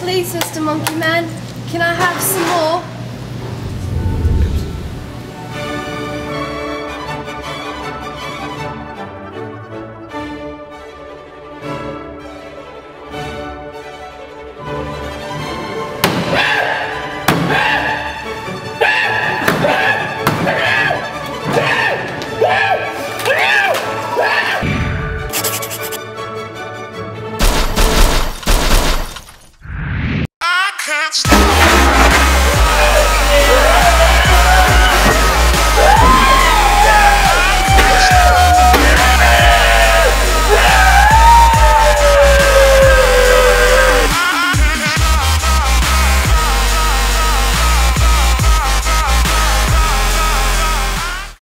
Please, Mr. Monkey Man, can I have some more? Stop.